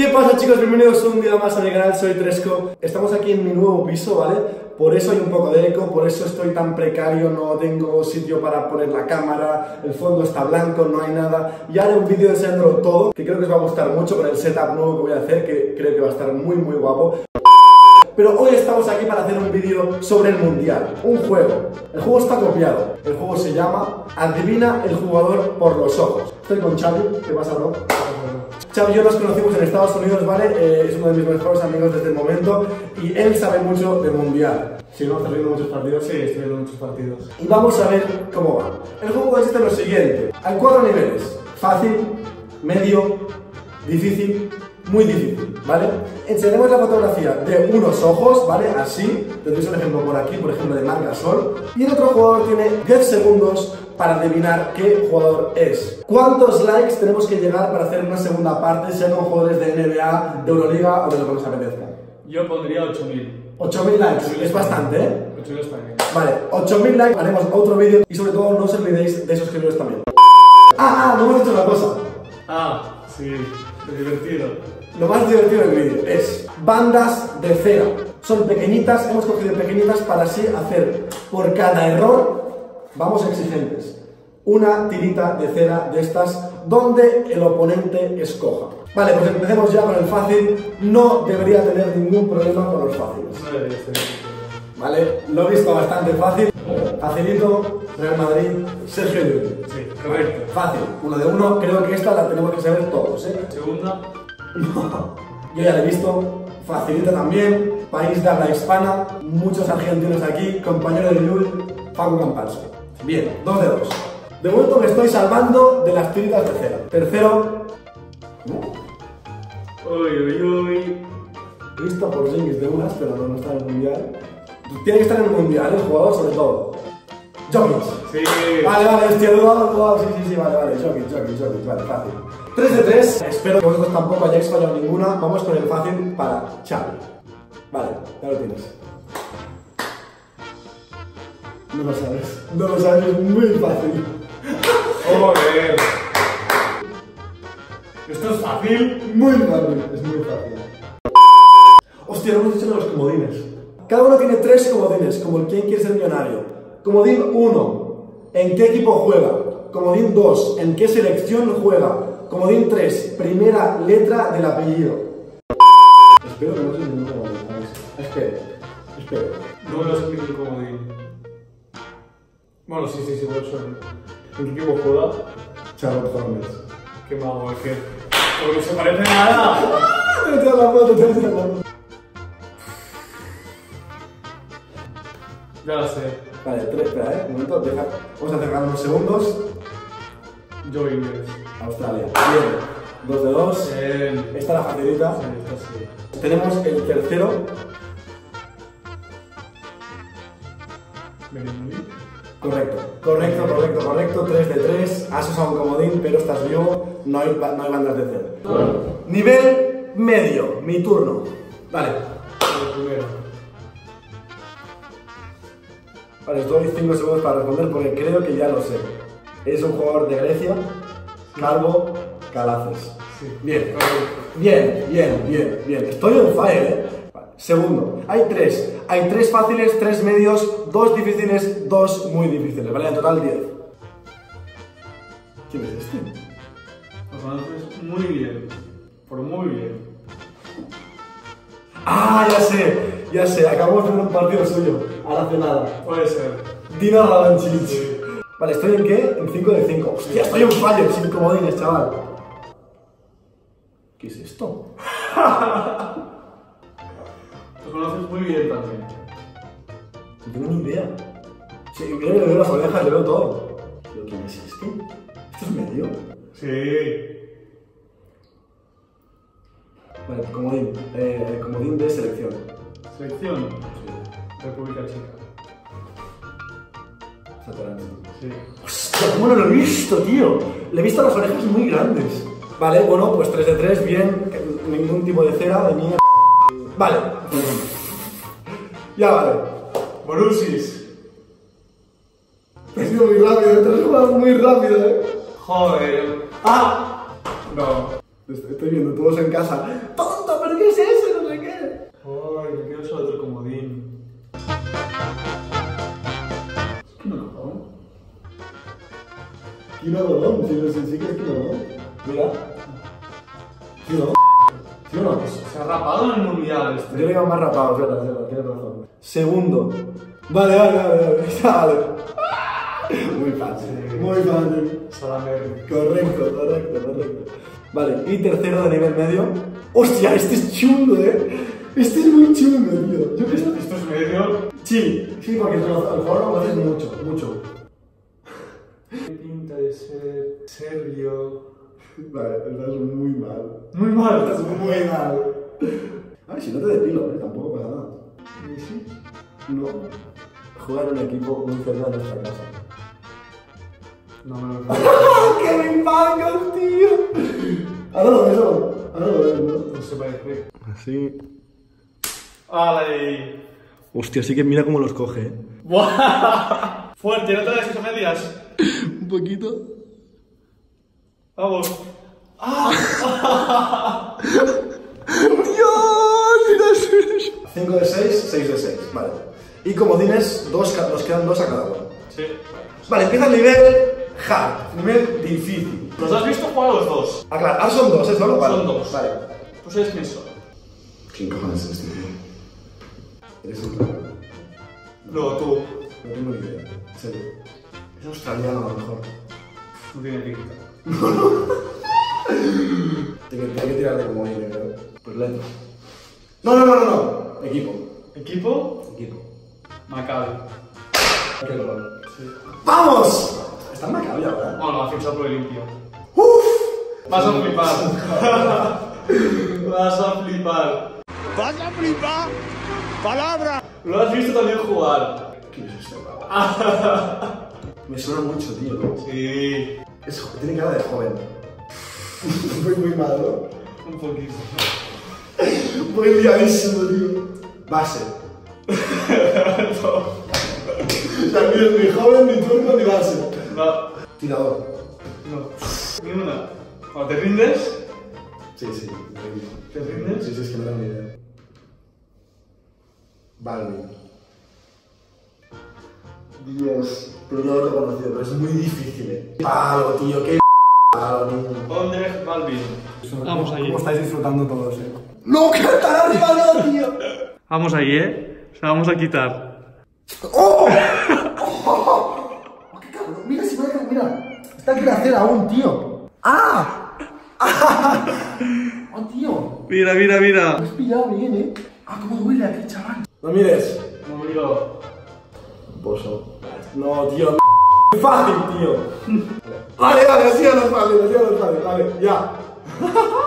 ¿Qué pasa chicos? Bienvenidos un día más a mi canal, soy Tresco. Estamos aquí en mi nuevo piso, ¿vale? Por eso hay un poco de eco, por eso estoy tan precario, no tengo sitio para poner la cámara, el fondo está blanco, no hay nada. Y haré un vídeo enseñándolo todo, que creo que os va a gustar mucho con el setup nuevo que voy a hacer, que creo que va a estar muy muy guapo. Pero hoy estamos aquí para hacer un vídeo sobre el Mundial, un juego. El juego está copiado. El juego se llama Adivina el jugador por los ojos. Estoy con Xavi, ¿qué pasa, bro? Xavi y yo nos conocimos en Estados Unidos, ¿vale? Eh, es uno de mis mejores amigos desde el momento y él sabe mucho de Mundial. Si no, estás viendo muchos partidos. Sí, estoy viendo muchos partidos. Y vamos a ver cómo va. El juego consiste en lo siguiente. Hay cuatro niveles. Fácil, medio, difícil, muy difícil, ¿vale? Enseñaremos la fotografía de unos ojos, ¿vale? Así. Tendréis un ejemplo por aquí, por ejemplo, de Marca Sol. Y el otro jugador tiene 10 segundos para adivinar qué jugador es. ¿Cuántos likes tenemos que llegar para hacer una segunda parte, sea con jugadores de NBA, de Euroliga o de lo que nos apetezca? Yo pondría 8000. 8.000 likes, es bastante, ¿eh? 8000 está bien. Vale, 8.000 likes, haremos otro vídeo y sobre todo no os olvidéis de suscribiros también. Ah, ah, no hemos hecho una cosa. Ah, sí, es divertido. Lo más divertido del vídeo es bandas de cera. Son pequeñitas, hemos cogido pequeñitas para así hacer por cada error, vamos exigentes, una tirita de cera de estas donde el oponente escoja. Vale, pues empecemos ya con el fácil. No debería tener ningún problema con los fáciles. No. Vale, lo he visto bastante fácil. Facilito, Real Madrid, Sergio Llull. Sí, correcto. Fácil, uno de uno. Creo que esta la tenemos que saber todos, ¿eh? Segunda, Yo ya la he visto. Facilita también. País de habla hispana. Muchos argentinos aquí. Compañero de Llull, Facu Campazzo. Bien, dos de dos. De momento me estoy salvando de las tiritas de cera. Tercero. uy, uy, uy. Visto por Porzingis de unas, pero no, no está en el mundial. Tiene que estar en el mundial, el jugador sobre todo. Jokic. Sí. Vale, vale, hostia, dudado, dudado, sí, sí, sí, vale, vale, Jokic, Jokic, Jokic, vale, fácil. 3 de 3, espero que vosotros tampoco hayáis fallado ninguna. Vamos con el fácil para Xavi. Vale, ya lo tienes. No lo sabes, no lo sabes, es muy fácil. Joder. Esto es fácil. Muy fácil, es muy fácil. Hostia, no hemos dicho de los comodines. Cada uno tiene tres comodines, como el quién quiere ser millonario. Comodín 1, ¿en qué equipo juega? Comodín 2, ¿en qué selección juega? Comodín 3, primera letra del apellido. Espero que no sea ningún comodín. Espero, espero. No lo sé ni comodín. Bueno, sí, sí, sí, lo suena. ¿En qué equipo juega? Charlotte Hornets. Qué mago, es que. Porque se parece nada. Te voy a la foto, te la foto. Vale, tres, espera, eh. Un momento, deja. Vamos a cerrar unos segundos. Yo inglés. Australia. Bien. Dos de dos. Bien. Esta la facilita. Sí, esta sí. Tenemos el tercero. Correcto, correcto, correcto, correcto. 3 de 3. Has usado un comodín, pero estás vivo. No hay, no hay bandas de cero. Nivel medio. Mi turno. Vale. Vale, os doy 5 segundos para responder porque creo que ya lo sé. Es un jugador de Grecia. Calvo Calaces. Sí. Bien. Bien, bien, bien, bien. Estoy on fire, ¿eh? Vale. Segundo, hay tres. Hay tres fáciles, tres medios, dos difíciles, dos muy difíciles. Vale, en total 10. ¿Quién es este? Lo conoces muy bien. Por muy bien. Ah, ya sé, ya sé. Acabamos de ver un partido suyo. Ahora hace nada. Puede ser. Dino Radoncic. Sí. Vale, ¿estoy en qué? En 5 de 5. Hostia, estoy on fire sin comodines, chaval. ¿Qué es esto? Lo conoces muy bien también. No tengo ni idea. Sí, mira que le veo las orejas, le veo todo. ¿Pero quién es este? ¿Esto es medio? Sí. Vale, comodín. Eh, comodín de selección. Selección. República Checa. Satoransky. Sí. Hostia, ¿cómo no lo he visto, tío? Le he visto las orejas muy grandes. Vale, bueno, pues 3 de 3, bien. Ningún tipo de cera, de mierda. Vale. ya vale. Borussis. Ha sido muy rápido, te has jugado muy rápido, eh. Joder. ¡Ah! No. Estoy, viendo todos en casa. ¡Tonto! ¿Pero qué es eso? No sé qué. Ay, me quiero usar otro comodín. ¿Qué me lo Kino Rodón, si sé si que es Kino Rodón. Mira. Kino Rodón. ¿Sí o no? Se ha rapado en el mundial Yo este. le iba más rapado, es es verdad, tienes razón. Segundo. Vale, vale, vale, vale. vale. Muy fácil, muy fácil. Salamer. Correcto, correcto, correcto. Vale, y tercero de nivel medio. ¡Hostia, este es chungo, eh! Este es muy chungo, tío. Yo creo Esto es medio. Sí, sí, porque el jugador lo haces mucho, mucho. ¿Qué pinta de ser serbio? Vale, estás muy mal. Muy mal. Estás muy mal. A ver, si no te depilo, ¿eh? Tampoco pasa nada. ¿Y sí? No. Jugar en un equipo muy cerca de nuestra casa. No me lo ¡Qué me pagas, tío! Ahora lo ves, ahora lo ves, ¿no? Se parece. Así. ¡Ale! Hostia, sí que mira cómo los coge, ¿eh? ¡Buah! Fuerte, no te das medias. Un poquito. Vamos. ¡Dios! Mira 5 de 6, 6 de 6. Vale. Y como tienes, dos, nos quedan dos a cada uno. Sí. Vale, empieza el nivel hard, nivel difícil. ¿Los has visto jugar a los dos? Aclarar, ah, son dos, ¿es solo? Vale. Son dos. Vale. ¿Tú sabes quién son? ¿Quién cojones es este tío? Eres un claro. No, tú. No tengo ni idea. Serio. Es australiano a lo mejor. No tiene pinta. Tengo tengo que tirar de como viene, creo. Pues lento. No, no, no, no, no. Equipo. ¿Equipo? Equipo. Maccabi. Qué dolor. Sí. ¡Vamos! Está en Maccabi ahora. Bueno, ha fichado por el limpio. ¡Uf! Vas a flipar. Vas a flipar. ¡Vas a flipar! ¡Palabra! Lo has visto también jugar. ¿Quién es este? Me suena mucho, tío. Sí. Es, tiene cara de joven. Muy, muy malo. Un poquito. Muy liadísimo, tío. Base. no. O sea, ni, ni joven, ni turco, ni base. No. Tirador. No. Ni una. Cuando te rindes, Sí, sí. ¿Te rindes? Sí, sí, es que no tengo ni idea. Balvin. Dios, pero no lo he conocido, pero es muy difícil, eh. Palo, tío, qué palo, niño. Ondrej Balvin. Vamos allí. ¿Cómo estáis disfrutando todos, eh? ¡No, que estar arriba no, tío! Vamos ahí, ¿eh? Se la vamos a quitar. ¡Oh! Mira. Está aquí la cera aún, tío. ¡Ah! ¡Ah! ¡Oh, tío! Mira, mira, mira. Lo has pillado bien, eh. ¡Ah, cómo duele aquí, chaval! No mires. No miro. Pozo. No, tío. Muy fácil, tío. Vale, vale, así ya no es fácil, así ya no es fácil. Vale, ya.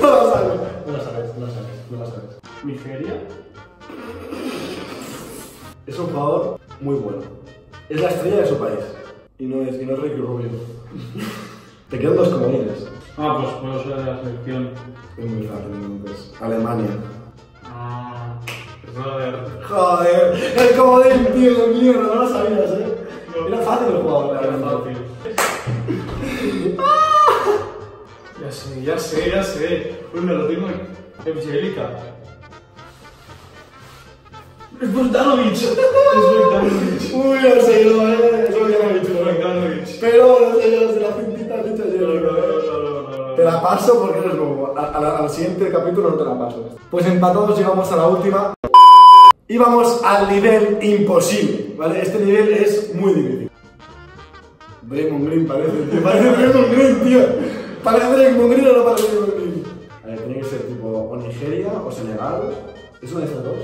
No lo sabes. No lo sabes, no lo sabes, no lo sabes. Nigeria. Es un jugador muy bueno. Es la estrella de su país. Y no es, y no es Ricky Rubio. Te quedan dos comodines. Ah, pues puedo ser de la selección. Es muy fácil, entonces. Alemania. Ah. Brother. Joder, el comodín, tío, mierda, no lo sabías, eh. Era fácil el jugador, Era fácil. Ya sé, ya sé, ya sé. Uy, me lo tengo Evgelica. Es Bogdanovic. Es Bogdanovic. Uy, eh. He dicho, ¿no? Bogdanovic. Pero no sé yo, se la no, no. Te la paso porque eres nuevo. A- a la- Al siguiente capítulo no te la paso. Pues empatados llegamos a la última. Y vamos al nivel imposible, ¿vale? Este nivel es muy difícil. Draymond Green parece, tío. Parece Draymond Green, tío. Parece Draymond Green o no parece Draymond Green. A ver, tiene que ser tipo o Nigeria o Senegal. ¿Es uno de estos dos?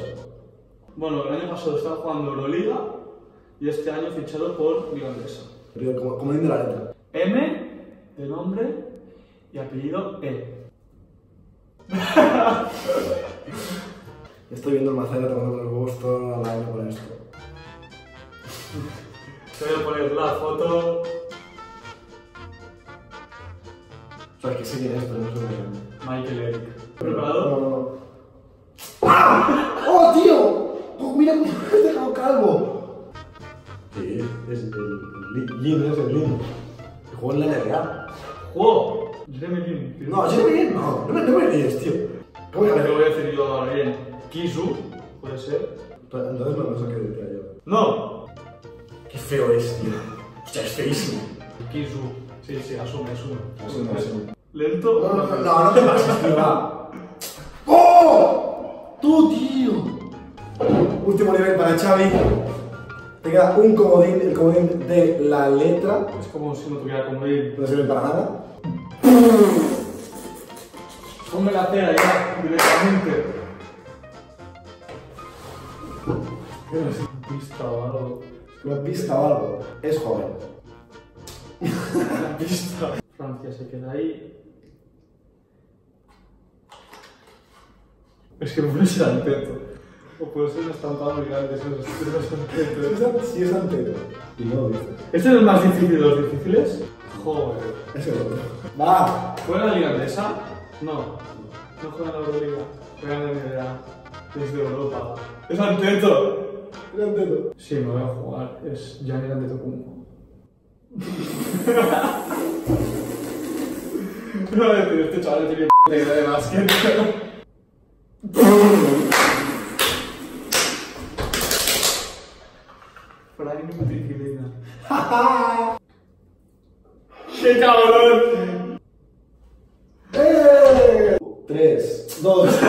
Bueno, el año pasado estaba jugando Euroliga y este año fichado por Liga Andesa. Como, como la letra. M de nombre y apellido E. Estoy viendo el Macera tomando los huevos toda la año con esto. Te voy a poner la foto. O sea, es que sé quién es, pero no sé. Michael Eric. No, ¿Preparado? no, no. ¡Ah! ¡Oh, tío! ¡Oh, mira cómo me has dejado calvo! Sí, es el Lin, es el Lin. Jugó en la NBA. ¡Juego! Jeremy Lin. No, Jeremy Lin no. No me, no me líes, tío. ¿Cómo Te que lo voy a decir yo ahora bien. Kisu, puede ser. Entonces no lo sé qué decía yo. No. Qué feo es, tío. Hostia, es feísimo. Kisu. Sí, sí, asume, asume. Asume, asume. Lento. No, no, no, no te pases, tío, va. ¡Oh! ¡Tú, tío! Último nivel para Xavi. Te queda un comodín, el comodín de la letra. Es como si no tuviera como ir. No sirve para nada. Ponme la cera ya, directamente. Mira, si pista o algo. Una pista o algo. Es joven. La pista. Francia se queda ahí. Es que no puede ser Anteto. O puede ser un estampado muy grande, si no es Anteto. Sí es antero. Y no lo dice. ¿Este es el más difícil de los difíciles? Joder. Es el otro. Va. ¿Juega la Liga Andesa? No. No juega la Euroliga. Juega en la NBA. Desde Europa. ¡Es Anteto! Es antero. Sí, me voy a jugar. Es Gianni Antetokounmpo. No voy a decir, este chaval tiene p*** idea de básquet. ¡Eh! Tres, dos.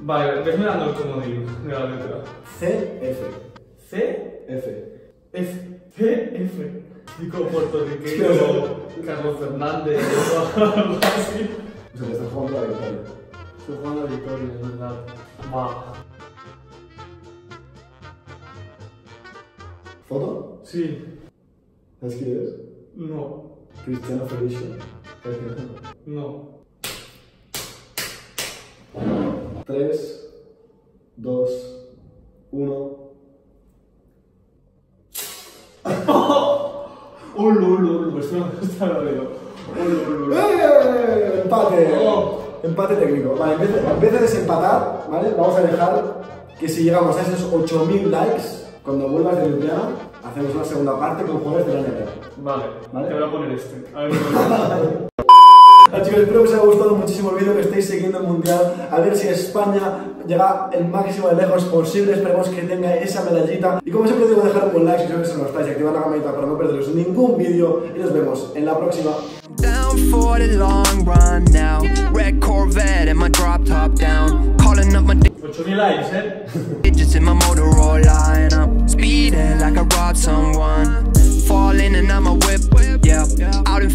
Vale, vesme dando el comodín de la letra. C, F. C, F. F, C, F. Tipo puertorriqueño, Carlos Fernández, o algo así. O sea, te estás jugando la victoria. Estoy jugando a Victoria, es verdad. Va. ¿Foto? Sí. ¿Sabes quién es? No. Cristiano Felicio. No. Tres, dos, uno. Ulu, ulu, ulu. Esto no está lo veo. Ulu, ulu. ¡Eh! Empate. Oh. Empate técnico. Vale, en vez, de, en vez de desempatar, ¿vale? Vamos a dejar que si llegamos a esos 8000 likes, cuando vuelvas de Ljubljana, hacemos una segunda parte con jugadores de la NBA. Vale, Vale. te voy a poner este. A ver, Bueno, chicos, espero que os haya gustado muchísimo el vídeo, que estéis siguiendo el Mundial, a ver si España llega el máximo de lejos posible, esperemos que tenga esa medallita. Y como siempre os digo, dejar un like, suscribiros si no estáis, y activar la campanita para no perderos ningún vídeo, y nos vemos en la próxima. Down for the long run now. Red Corvette and my drop top down. Calling up my 8000 likes, eh? Digits in my Motorola and speeding like I robbed someone. Falling and I'm a whip, yeah. Out in